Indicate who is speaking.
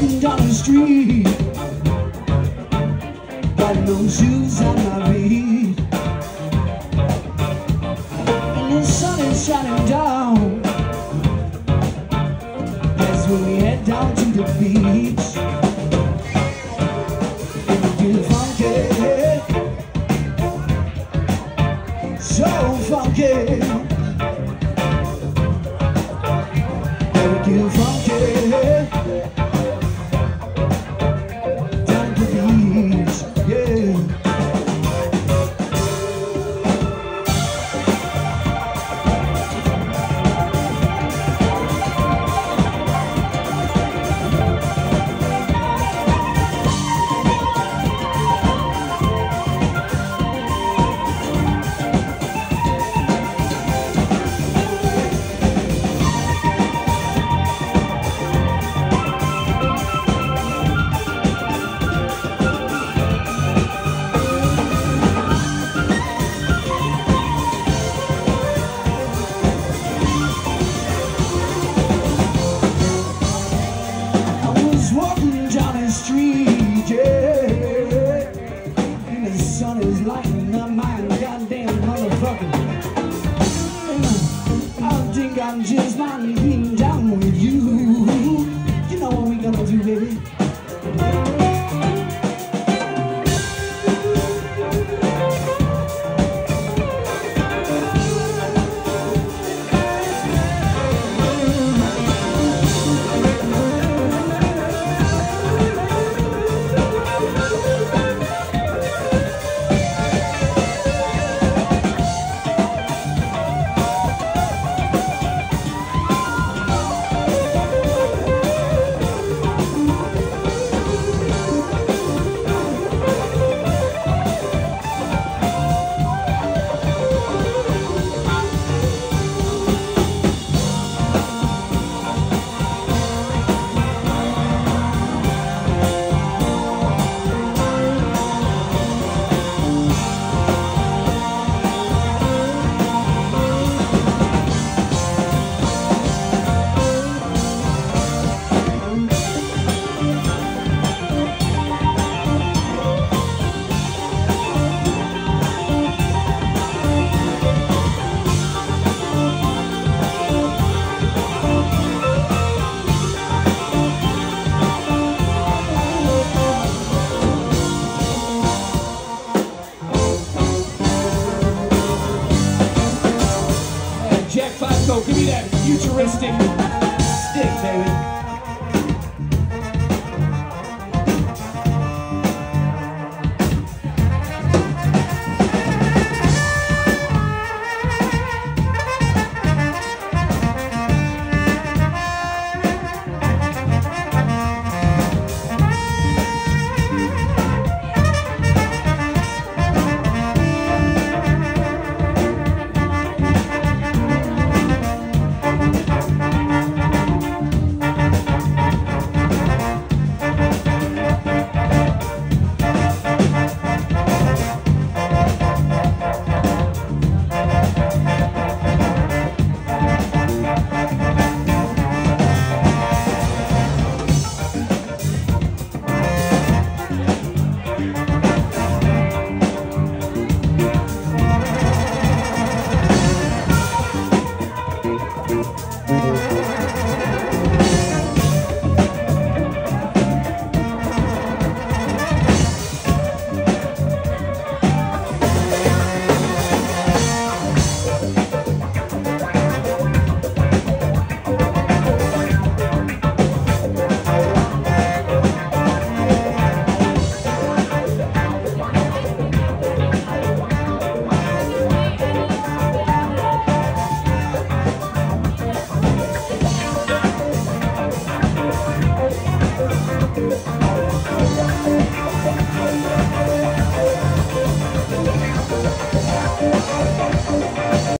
Speaker 1: walking down the street. Got no shoes on my feet. And the sun is shining down. As we head down to the beach. And we feel funky So funky. And we feel funky motherfucker. I think I'm just finally being down with you. You know what we gonna do, baby? That futuristic stick, baby.